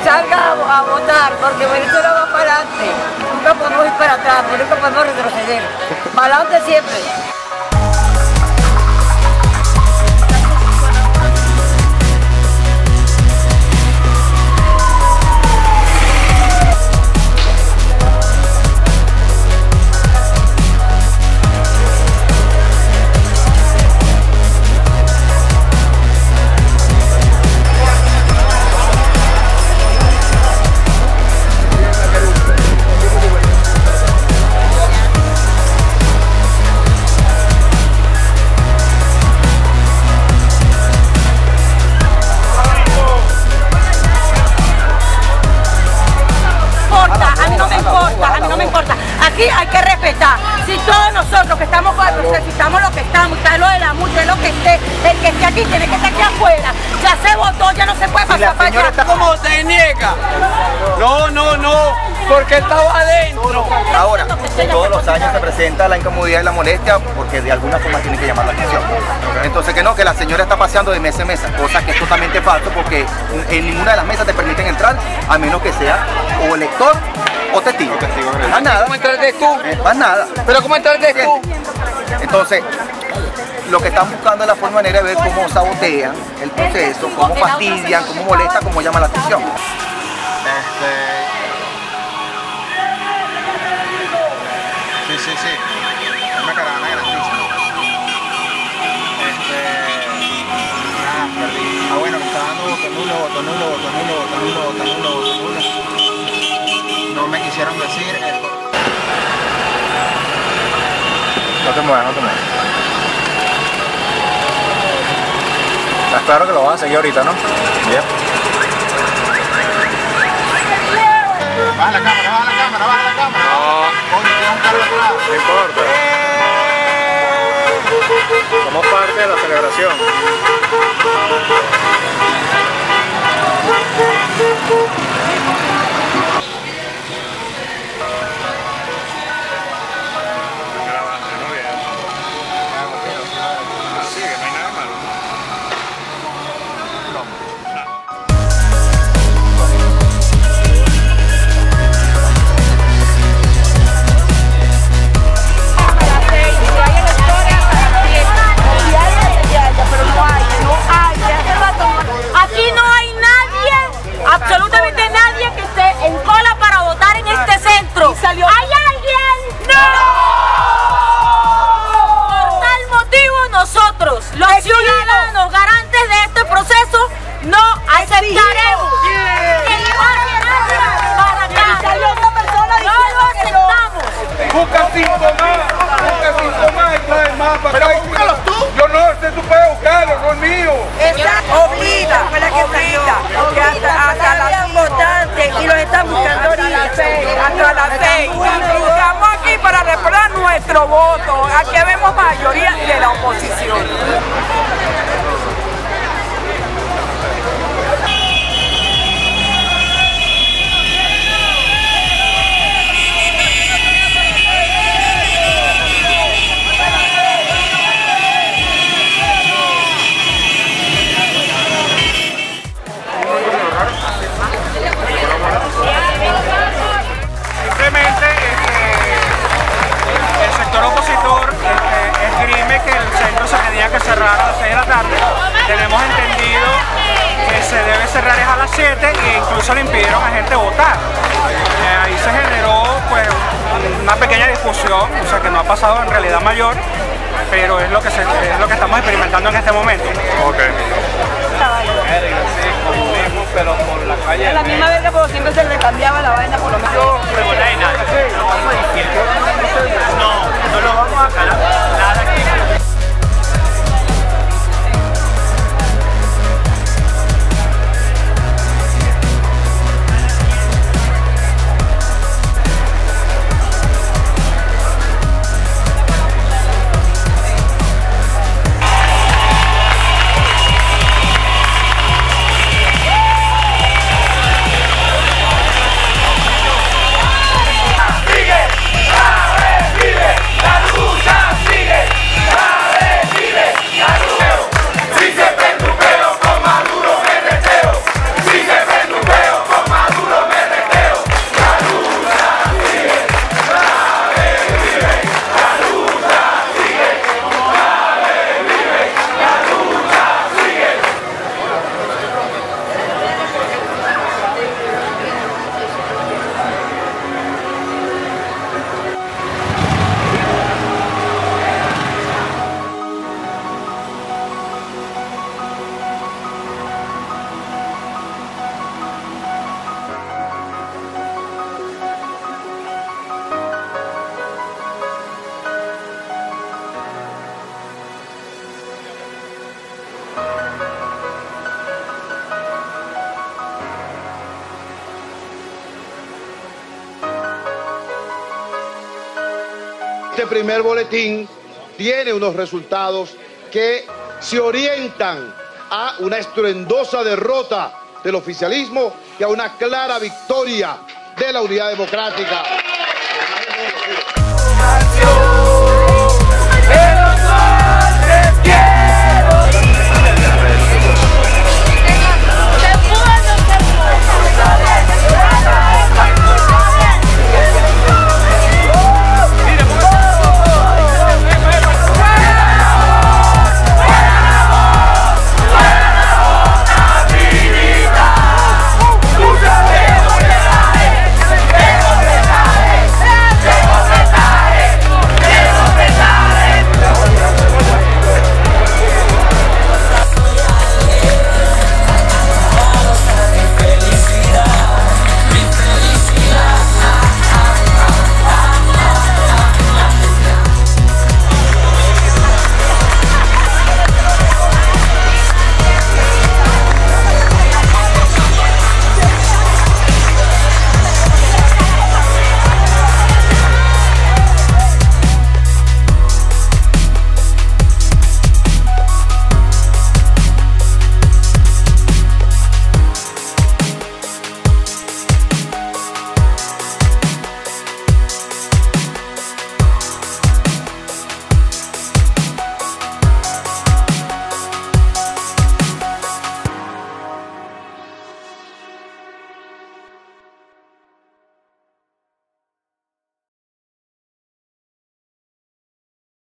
salga a, a votar, porque Venezuela va para adelante. Nunca podemos ir para atrás, nunca podemos retroceder. Para adelante siempre. Aquí hay que respetar. Si todos nosotros que estamos con el proceso, estamos lo que estamos, está lo de la multa, es lo que esté, el que esté aquí tiene que estar aquí afuera. Ya se votó, ya no se puede pasar para allá. ¿Cómo se niega? No, no, no, porque estaba adentro. Ahora, todos los años se presenta la incomodidad y la molestia porque de alguna forma tiene que llamar la atención. Entonces que no, que la señora está paseando de mesa en mesa, cosa que es totalmente falso porque en ninguna de las mesas te permiten entrar a menos que sea o elector o testigo. Más nada. ¿Cómo entraste tú? Más nada. ¿Pero cómo entraste tú? Entonces, lo que están buscando es la forma manera de ver cómo sabotean el proceso, cómo fastidian, cómo molesta, cómo llama la atención. Este. Sí, sí, sí. Es una caravana grandísima. Este. Ah, perdí. Ah, bueno, me está dando voto nulo, voto nulo, voto nulo, voto nulo, voto nulo, voto nulo. No me quisieron decir. el- No te muevas, no te muevas. Estás claro que lo vas a seguir ahorita, ¿no? Bien. Baja la cámara, baja la cámara, baja la cámara. No. Coño, tiene un carro atrás. No importa. Somos parte de la celebración. Mayoría cerrar es a las 7 e incluso le impidieron a gente votar. Eh, ahí se generó pues una pequeña discusión, o sea que no ha pasado en realidad mayor, pero es lo que, se- es lo que estamos experimentando en este momento. Pero por la calle. La misma verga, pero siempre se le cambiaba la vaina por lo menos. No, no lo vamos a calar. Este primer boletín tiene unos resultados que se orientan a una estruendosa derrota del oficialismo y a una clara victoria de la unidad democrática.